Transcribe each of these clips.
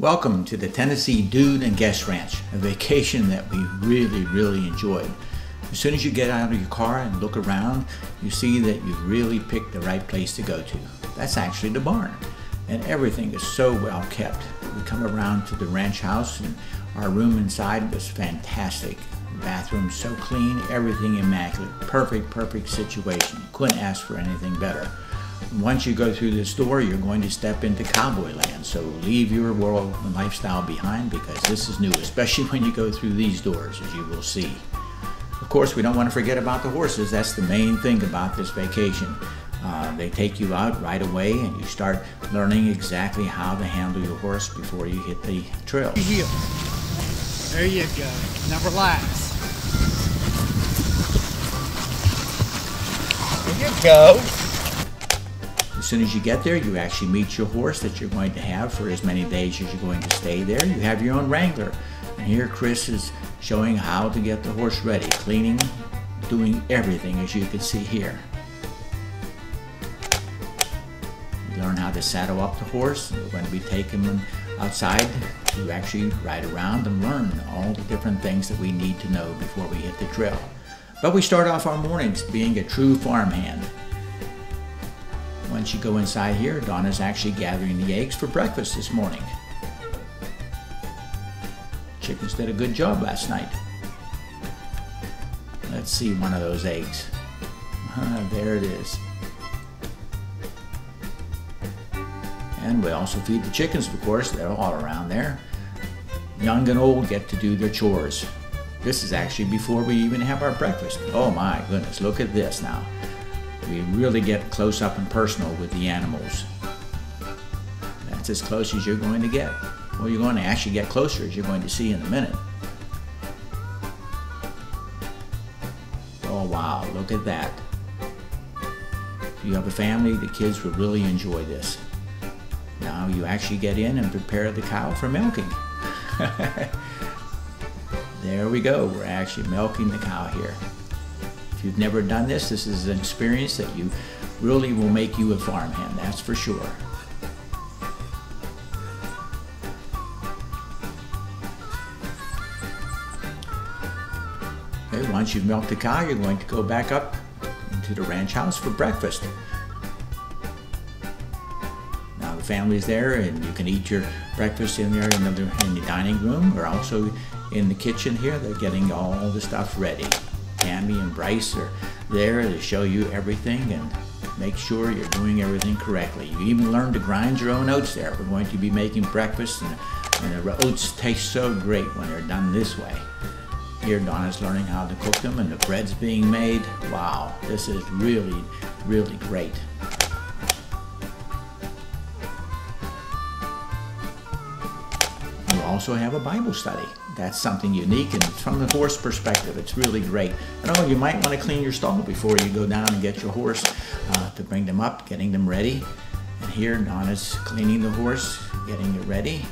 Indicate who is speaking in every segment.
Speaker 1: Welcome to the Tennessee Dude and Guest Ranch, a vacation that we really, really enjoyed. As soon as you get out of your car and look around, you see that you've really picked the right place to go to. That's actually the barn. And everything is so well kept. We come around to the ranch house and our room inside was fantastic. Bathroom so clean, everything immaculate. Perfect, perfect situation. Couldn't ask for anything better. Once you go through this door, you're going to step into cowboy land. So leave your world and lifestyle behind because this is new, especially when you go through these doors, as you will see. Of course, we don't want to forget about the horses. That's the main thing about this vacation. Uh, they take you out right away and you start learning exactly how to handle your horse before you hit the trail.
Speaker 2: There you go. Now relax. There you go.
Speaker 1: As soon as you get there, you actually meet your horse that you're going to have for as many days as you're going to stay there. You have your own wrangler. And here Chris is showing how to get the horse ready, cleaning, doing everything as you can see here. You learn how to saddle up the horse. We're going to be taking him outside to actually ride around and learn all the different things that we need to know before we hit the trail. But we start off our mornings being a true farmhand. Once you go inside here, Donna's actually gathering the eggs for breakfast this morning. Chickens did a good job last night. Let's see one of those eggs. Ah, there it is. And we also feed the chickens, of course, they're all around there. Young and old get to do their chores. This is actually before we even have our breakfast. Oh my goodness, look at this now. We really get close up and personal with the animals. That's as close as you're going to get. Well, you're going to actually get closer as you're going to see in a minute. Oh wow, look at that. If you have a family, the kids will really enjoy this. Now you actually get in and prepare the cow for milking. there we go, we're actually milking the cow here. If you've never done this, this is an experience that you really will make you a farmhand, that's for sure. Okay, once you've milked the cow, you're going to go back up into the ranch house for breakfast. Now the family's there and you can eat your breakfast in there in the, in the dining room or also in the kitchen here. They're getting all the stuff ready. Tammy and Bryce are there to show you everything and make sure you're doing everything correctly. You even learn to grind your own oats there. We're going to be making breakfast and, and the oats taste so great when they're done this way. Here Donna's learning how to cook them and the bread's being made. Wow, this is really, really great. You also have a Bible study that's something unique and from the horse perspective it's really great. And oh you might want to clean your stall before you go down and get your horse uh, to bring them up getting them ready. And here Donna's cleaning the horse getting it ready.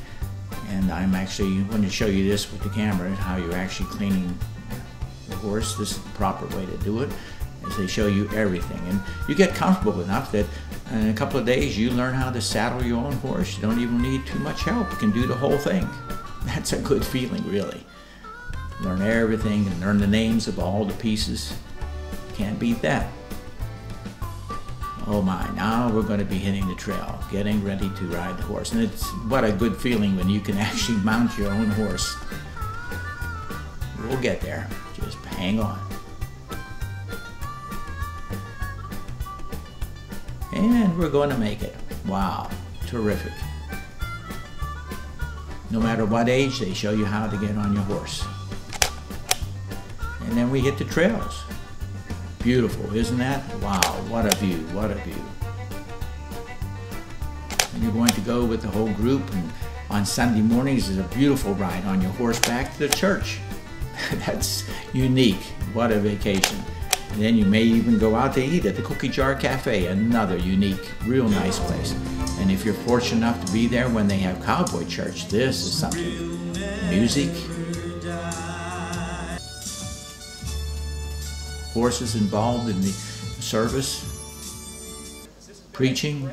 Speaker 1: And I'm actually going to show you this with the camera how you're actually cleaning the horse this is the proper way to do it as they show you everything. And you get comfortable enough that in a couple of days you learn how to saddle your own horse. You don't even need too much help. You can do the whole thing that's a good feeling, really. Learn everything and learn the names of all the pieces. Can't beat that. Oh my, now we're going to be hitting the trail, getting ready to ride the horse. And it's what a good feeling when you can actually mount your own horse. We'll get there. Just hang on. And we're going to make it. Wow, terrific. No matter what age, they show you how to get on your horse. And then we hit the trails. Beautiful, isn't that? Wow, what a view, what a view. And you're going to go with the whole group and on Sunday mornings is a beautiful ride on your horse back to the church. That's unique. What a vacation. And then you may even go out to eat at the Cookie Jar Cafe, another unique, real nice place. And if you're fortunate enough to be there when they have cowboy church, this is something. Music, horses involved in the service, preaching,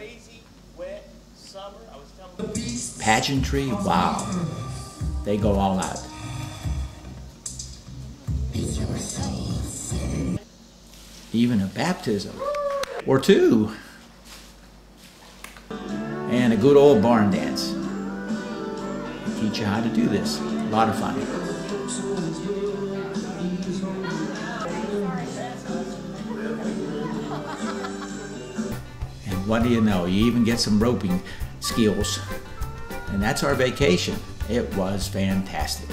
Speaker 1: pageantry, wow. They go all out. Even a baptism or two. And a good old barn dance. Teach you how to do this. A lot of fun. And what do you know? You even get some roping skills. And that's our vacation. It was fantastic.